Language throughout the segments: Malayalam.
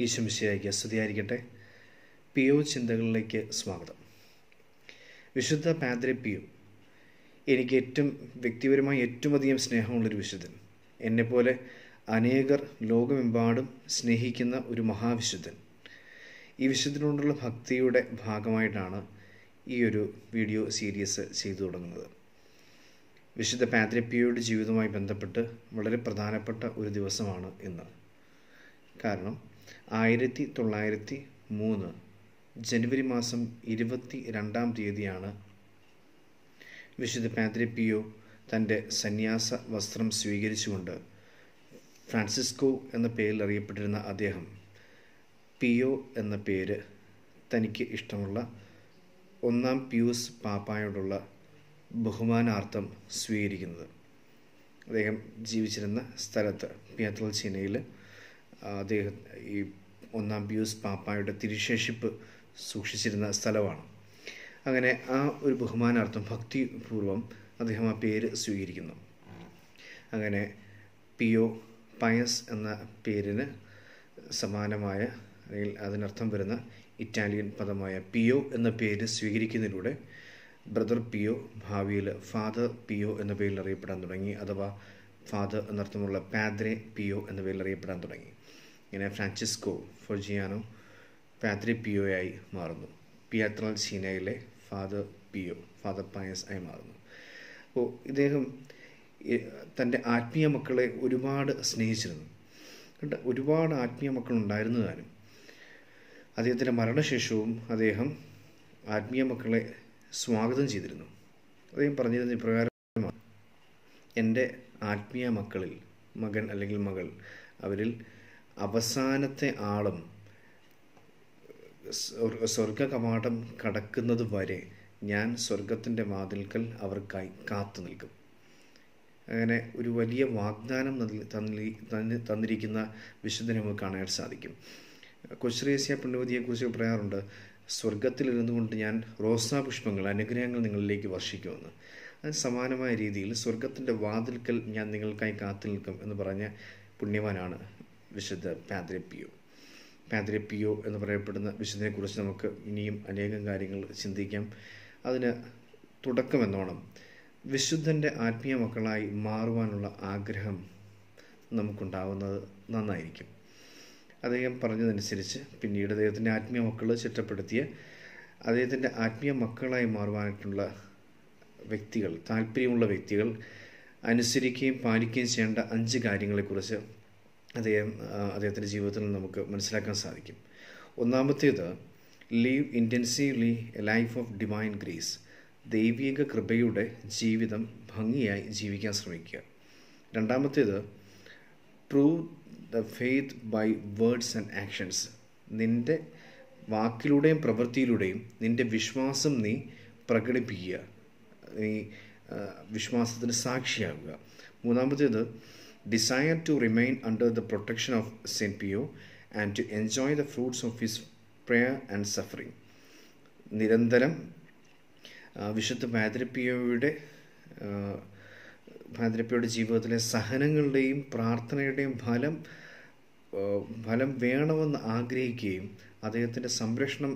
ഈശുമിശിയായിക്ക് സ്തുതിയായിരിക്കട്ടെ. ഒ ചിന്തകളിലേക്ക് സ്വാഗതം. വിശുദ്ധ പാദ്രി പി ഒ എനിക്ക് ഏറ്റവും വ്യക്തിപരമായി ഏറ്റവും അധികം സ്നേഹമുള്ളൊരു വിശുദ്ധൻ. എന്നെപ്പോലെ അനേകർ ലോകമെമ്പാടും സ്നേഹിക്കുന്ന ഒരു മഹാവിശുദ്ധൻ. ഈ വിശുദ്ധനോടുള്ള ഭക്തിയുടെ ഭാഗമായിട്ടാണ് ഈ ഒരു വീഡിയോ സീരീസ് ചെയ്തു തുടങ്ങുന്നത്. വിശുദ്ധ പാദ്രപ്പിയോയുടെ ജീവിതവുമായി ബന്ധപ്പെട്ട് വളരെ പ്രധാനപ്പെട്ട ഒരു ദിവസമാണ് ഇന്ന്. കാരണം ആയിരത്തി തൊള്ളായിരത്തി മൂന്ന് ജനുവരി മാസം ഇരുപത്തി രണ്ടാം തീയതിയാണ് വിശുദ്ധ പാദ്രപ്പിയോ തന്റെ സന്യാസ വസ്ത്രം സ്വീകരിച്ചുകൊണ്ട് ഫ്രാൻസിസ്കോ എന്ന പേരിൽ അറിയപ്പെട്ടിരുന്ന അദ്ദേഹം പിയോ എന്ന പേര് തനിക്ക് ഇഷ്ടമുള്ള ഒന്നാം പിയൂസ് പാപ്പായോടുള്ള ബഹുമാനാർത്ഥം സ്വീകരിക്കുന്നത്. അദ്ദേഹം ജീവിച്ചിരുന്ന സ്ഥലത്ത് പിയാത്രൽച്ചീനയിൽ അദ്ദേഹം ഈ ഒന്നാം പ്യൂസ് പാപ്പായുടെ തിരുശേഷിപ്പ് സൂക്ഷിച്ചിരുന്ന സ്ഥലമാണ്. അങ്ങനെ ആ ഒരു ബഹുമാനാർത്ഥം ഭക്തിപൂർവം അദ്ദേഹം ആ പേര് സ്വീകരിക്കുന്നു. അങ്ങനെ പിയോ പയസ് എന്ന പേരിന് സമാനമായ അല്ലെങ്കിൽ അതിനർത്ഥം വരുന്ന ഇറ്റാലിയൻ പദമായ പിയോ എന്ന പേര് സ്വീകരിക്കുന്നതിലൂടെ ബ്രദർ പിയോ ഭാവിയിൽ ഫാദർ പിയോ എന്ന പേരിൽ അറിയപ്പെടാൻ തുടങ്ങി അഥവാ ഫാദർ എന്നർത്ഥമുള്ള പാദ്രെ പിയോ എന്ന പേരിൽ അറിയപ്പെടാൻ തുടങ്ങി. ഇങ്ങനെ ഫ്രാൻസിസ്കോ ഫൊർജിയാനോ പാത്രി പിയോയായി മാറുന്നു. പിയാത്രൽ ചീനയിലെ ഫാദർ പിയോ ഫാദർ പായസ് ആയി മാറുന്നു. അപ്പോൾ ഇദ്ദേഹം തന്റെ ആത്മീയ മക്കളെ ഒരുപാട് സ്നേഹിച്ചിരുന്നു. കണ്ട ഒരുപാട് ആത്മീയ മക്കളുണ്ടായിരുന്നു താനും അദ്ദേഹത്തിന്റെ മരണശേഷവും അദ്ദേഹം ആത്മീയ മക്കളെ സ്വാഗതം ചെയ്തിരുന്നു. അദ്ദേഹം പറഞ്ഞിരുന്ന ഇപ്രകാരമാണ് എന്റെ ആത്മീയ മക്കളിൽ മകൻ അല്ലെങ്കിൽ മകൾ അവരിൽ അവസാനത്തെ ആളും സ്വർഗ കവാടം കടക്കുന്നത് വരെ ഞാൻ സ്വർഗത്തിന്റെ വാതിൽക്കൽ അവർക്കായി കാത്തു നിൽക്കും. അങ്ങനെ ഒരു വലിയ വാഗ്ദാനം തന്നിരിക്കുന്ന വിശുദ്ധനെ നമുക്ക് കാണാൻ സാധിക്കും. കൊശ്രേസ്യ പുണ്യവതിയെക്കുറിച്ച് പറയാറുണ്ട് സ്വർഗത്തിലിരുന്നു കൊണ്ട് ഞാൻ റോസാ പുഷ്പങ്ങൾ അനുഗ്രഹങ്ങൾ നിങ്ങളിലേക്ക് വർഷിക്കുമെന്ന്. അത് സമാനമായ രീതിയിൽ സ്വർഗത്തിന്റെ വാതിൽക്കൽ ഞാൻ നിങ്ങൾക്കായി കാത്തു നിൽക്കും എന്ന് പറഞ്ഞ പുണ്യവാനാണ് വിശുദ്ധ പാദ്രപ്പിയോ പാദ്രപ്പിയോ എന്ന് പറയപ്പെടുന്ന വിശുദ്ധനെക്കുറിച്ച് നമുക്ക് ഇനിയും അനേകം കാര്യങ്ങൾ ചിന്തിക്കാം. അതിന് തുടക്കമെന്നോണം. വിശുദ്ധന്റെ ആത്മീയ മക്കളായി മാറുവാനുള്ള ആഗ്രഹം നമുക്കുണ്ടാവുന്നത് നന്നായിരിക്കും. അദ്ദേഹം പറഞ്ഞതനുസരിച്ച് പിന്നീട് അദ്ദേഹത്തിന്റെ ആത്മീയ മക്കൾ ചിട്ടപ്പെടുത്തിയ അദ്ദേഹത്തിന്റെ ആത്മീയ മക്കളായി മാറുവാനായിട്ടുള്ള വ്യക്തികൾ താല്പര്യമുള്ള വ്യക്തികൾ അനുസരിക്കുകയും പാലിക്കുകയും ചെയ്യേണ്ട അഞ്ച് കാര്യങ്ങളെക്കുറിച്ച് അദ്ദേഹം അദ്ദേഹത്തിന്റെ ജീവിതത്തിൽ നിന്ന് നമുക്ക് മനസ്സിലാക്കാൻ സാധിക്കും. ഒന്നാമത്തേത് live intensively a life of divine grace. ദൈവിക കൃപയുടെ ജീവിതം ഭംഗിയായി ജീവിക്കാൻ ശ്രമിക്കുക. രണ്ടാമത്തേത് prove the faith by words and actions. നിന്റെ വാക്കിലൂടെയും പ്രവൃത്തിയിലൂടെയും നിന്റെ വിശ്വാസം നീ പ്രകടിപ്പിക്കുക. നീ വിശ്വാസത്തിന് സാക്ഷിയാകുക. മൂന്നാമത്തേത് desire to remain under the protection of saint Pio and to enjoy the fruits of his prayer and suffering. നിരന്തരം വിശുദ്ധ പാദ്രപ്പിയോയുടെ പാദ്രപ്പിയുടെ ജീവിതത്തിലെ സഹനങ്ങളുടെയും പ്രാർത്ഥനയുടെയും ഫലം ഫലം വേണമെന്ന് ആഗ്രഹിക്കുകയും അദ്ദേഹത്തിന്റെ സംരക്ഷണം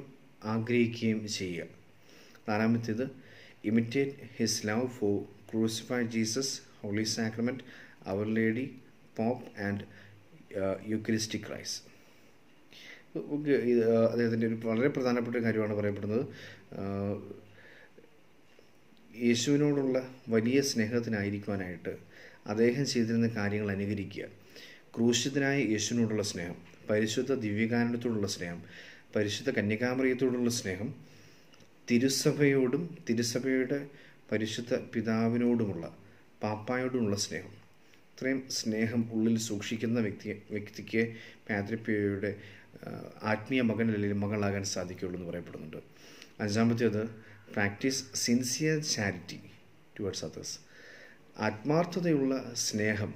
ആഗ്രഹിക്കുകയും ചെയ്യുക നാലാമത്തേത് imitate his love for crucify Jesus holy sacrament our lady pope and eucharistic Christ അദ്ദേഹത്തിന്റെ ഒരു വളരെ പ്രധാനപ്പെട്ട കാര്യമാണ് പറയപ്പെടുന്നത്. യേശുവിനോടുള്ള വലിയ സ്നേഹത്തിനായിരിക്കുവാനായിട്ട് അദ്ദേഹം ചെയ്തിരുന്ന കാര്യങ്ങൾ അനുകരിക്കുക. ക്രൂശിതനായ യേശുവിനോടുള്ള സ്നേഹം പരിശുദ്ധ ദിവ്യകാരണത്തോടുള്ള സ്നേഹം പരിശുദ്ധ കന്യകാമറിയത്തോടുള്ള സ്നേഹം തിരുസഭയോടും തിരുസഭയുടെ പരിശുദ്ധ പിതാവിനോടുമുള്ള പാപ്പായോടുമുള്ള സ്നേഹം. ഇത്രയും സ്നേഹം ഉള്ളിൽ സൂക്ഷിക്കുന്ന വ്യക്തി വ്യക്തിക്ക് പാതൃപ്പിയുടെ ആത്മീയ മകൻ അല്ലെങ്കിൽ മകളാകാൻ സാധിക്കുകയുള്ളൂ എന്ന് പറയപ്പെടുന്നുണ്ട്. അഞ്ചാമത്തേത് practice sincere charity towards others ആത്മാർത്ഥതയുള്ള സ്നേഹം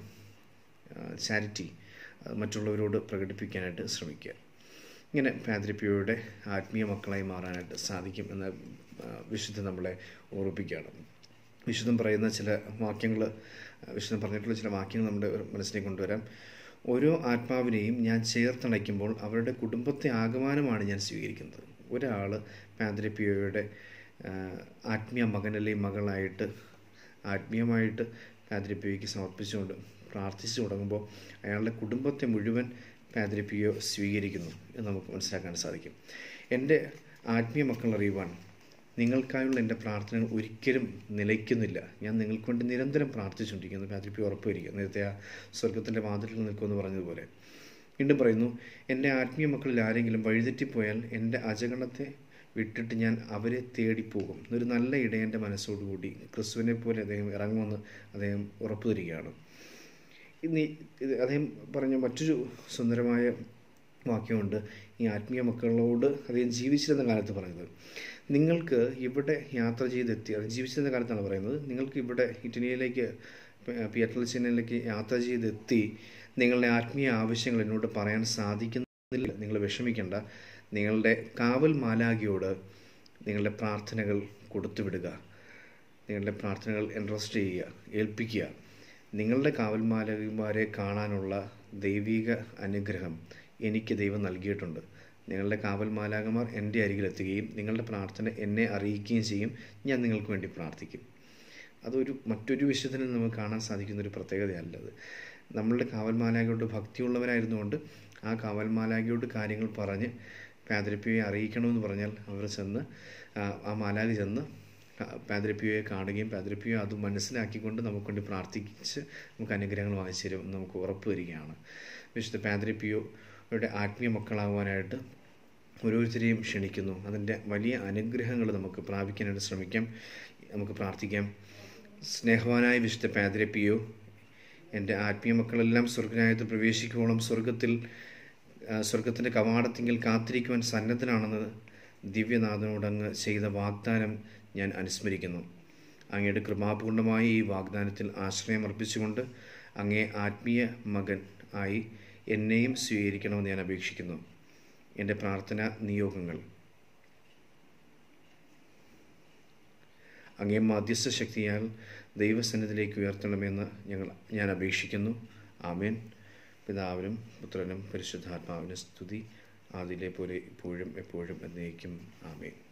ചാരിറ്റി മറ്റുള്ളവരോട് പ്രകടിപ്പിക്കാനായിട്ട് ശ്രമിക്കുക. ഇങ്ങനെ പാതൃപ്പിയുടെ ആത്മീയ മക്കളായി മാറാനായിട്ട് സാധിക്കും എന്ന വിശുദ്ധ നമ്മളെ ഓർമ്മിപ്പിക്കുകയാണ്. വിശുദ്ധം പറയുന്ന ചില വാക്യങ്ങൾ വിശുദ്ധം പറഞ്ഞിട്ടുള്ള ചില വാക്യങ്ങൾ നമ്മുടെ മനസ്സിലേക്ക് കൊണ്ടുവരാം. ഓരോ ആത്മാവിനെയും ഞാൻ ചേർത്തണയ്ക്കുമ്പോൾ അവരുടെ കുടുംബത്തെ ആഗമാനമാണ് ഞാൻ സ്വീകരിക്കുന്നത്. ഒരാൾ പാദ്രപ്പിയോയുടെ ആത്മീയ അല്ലെങ്കിൽ മകളായിട്ട് ആത്മീയമായിട്ട് പാദ്രപ്പിയോയ്ക്ക് സമർപ്പിച്ചുകൊണ്ട് പ്രാർത്ഥിച്ചു തുടങ്ങുമ്പോൾ അയാളുടെ കുടുംബത്തെ മുഴുവൻ പാദ്രപ്പിയോ സ്വീകരിക്കുന്നു എന്ന് നമുക്ക് മനസ്സിലാക്കാൻ സാധിക്കും. എന്റെ ആത്മീയ മക്കൾ അറിയുവാൻ നിങ്ങൾക്കായുള്ള എന്റെ പ്രാർത്ഥനകൾ ഒരിക്കലും നിലയ്ക്കുന്നില്ല. ഞാൻ നിങ്ങൾക്ക് വേണ്ടി നിരന്തരം പ്രാർത്ഥിച്ചുകൊണ്ടിരിക്കുന്നു. പാദ്രിപ്പി ഉറപ്പുവരിക. നേരത്തെ ആ സ്വർഗത്തിന്റെ വാതിലിൽ നിൽക്കുമെന്ന് പറഞ്ഞതുപോലെ. വീണ്ടും പറയുന്നു എന്റെ ആത്മീയ മക്കളിൽ ആരെങ്കിലും വഴിതെറ്റിപ്പോയാൽ എന്റെ അജഗണത്തെ വിട്ടിട്ട് ഞാൻ അവരെ തേടിപ്പോകും. എന്നൊരു നല്ല ഇടയന്റെ മനസ്സോടുകൂടി. ക്രിസ്തുവിനെ പോലെ അദ്ദേഹം ഇറങ്ങുമെന്ന് അദ്ദേഹം ഉറപ്പു തരികയാണ് ഇനി അദ്ദേഹം പറഞ്ഞ മറ്റൊരു സുന്ദരമായ വാക്യമുണ്ട്. ഈ ആത്മീയ മക്കളോട് അദ്ദേഹം ജീവിച്ചിരുന്ന കാലത്ത് പറഞ്ഞത്. നിങ്ങൾക്ക് ഇവിടെ യാത്ര ചെയ്തെത്തി അത് ജീവിച്ചിരുന്ന കാലത്താണ് പറയുന്നത്. നിങ്ങൾക്ക് ഇവിടെ ഇറ്റലിയിലേക്ക് പിയറ്റൽസിനയിലേക്ക് യാത്ര ചെയ്തെത്തി നിങ്ങളുടെ ആത്മീയ ആവശ്യങ്ങൾ എന്നോട് പറയാൻ സാധിക്കുന്നില്ല. നിങ്ങൾ വിഷമിക്കേണ്ട. നിങ്ങളുടെ കാവൽ മാലാകിയോട് നിങ്ങളുടെ പ്രാർത്ഥനകൾ കൊടുത്തുവിടുക. നിങ്ങളുടെ പ്രാർത്ഥനകൾ എൻട്രസ്റ്റ് ചെയ്യുക ഏൽപ്പിക്കുക. നിങ്ങളുടെ കാവൽ മാലാകിമാരെ കാണാനുള്ള ദൈവിക അനുഗ്രഹം എനിക്ക് ദൈവം നൽകിയിട്ടുണ്ട്. നിങ്ങളുടെ കാവൽ മാലാകമാർ എന്റെ അരികിലെത്തുകയും നിങ്ങളുടെ പ്രാർത്ഥന എന്നെ അറിയിക്കുകയും ചെയ്യും. ഞാൻ നിങ്ങൾക്ക് വേണ്ടി പ്രാർത്ഥിക്കും. അതൊരു മറ്റൊരു വിഷയത്തിന് നമുക്ക് കാണാൻ സാധിക്കുന്ന ഒരു പ്രത്യേകതയല്ലത്. നമ്മളുടെ കാവൽ മാലാകയോട് ഭക്തിയുള്ളവരായിരുന്നുകൊണ്ട് ആ കാവൽ മാലാകയോട് കാര്യങ്ങൾ പറഞ്ഞ് പാതിരപ്പിയെ അറിയിക്കണമെന്ന് പറഞ്ഞാൽ അവർ ചെന്ന് ആ മാലാക ചെന്ന് പാതിരപ്പിയെ കാണുകയും പാതിരപ്പിയെ അത് മനസ്സിലാക്കിക്കൊണ്ട് നമുക്ക് വേണ്ടി പ്രാർത്ഥിച്ച് നമുക്ക് അനുഗ്രഹങ്ങൾ വാങ്ങിച്ചു തരും നമുക്ക് ഉറപ്പ് വരികയാണ് വിശുദ്ധ പാതിരപ്പിയോയുടെ ആത്മീയ മക്കളാകുവാനായിട്ട് ഓരോരുത്തരെയും ക്ഷണിക്കുന്നു. അതിന്റെ വലിയ അനുഗ്രഹങ്ങൾ നമുക്ക് പ്രാപിക്കാനായിട്ട് ശ്രമിക്കാം. നമുക്ക് പ്രാർത്ഥിക്കാം. സ്നേഹവാനായ വിശുദ്ധ പാതിരപ്പിയോ എന്റെ ആത്മീയ മക്കളെല്ലാം സ്വർഗരായത്തിൽ പ്രവേശിക്കുവോളം സ്വർഗത്തിൽ സ്വർഗത്തിന്റെ കവാടത്തിങ്കിൽ കാത്തിരിക്കുവാൻ സന്നദ്ധനാണെന്ന് ദിവ്യനാഥനോടങ്ങ് ചെയ്ത വാഗ്ദാനം ഞാൻ അനുസ്മരിക്കുന്നു. അങ്ങയുടെ കൃപാപൂർണമായ ഈ വാഗ്ദാനത്തിൽ ആശ്രയം അർപ്പിച്ചുകൊണ്ട് അങ്ങേ ആത്മീയ മകൻ ആയി എന്നെയും സ്വീകരിക്കണമെന്ന് ഞാൻ അപേക്ഷിക്കുന്നു. എന്റെ പ്രാർത്ഥന നിയോഗങ്ങൾ. അങ്ങേ മധ്യസ്ഥ ശക്തിയാൽ ദൈവസന്നിധിയിലേക്ക് ഉയർത്തണമെന്ന് ഞങ്ങൾ ഞാൻ അപേക്ഷിക്കുന്നു. ആമേൻ. പിതാവിനും പുത്രനും പരിശുദ്ധാത്മാവിനും സ്തുതി. ആദിലെ പോലെ ഇപ്പോഴും എപ്പോഴും എന്നേക്കും. ആമേൻ.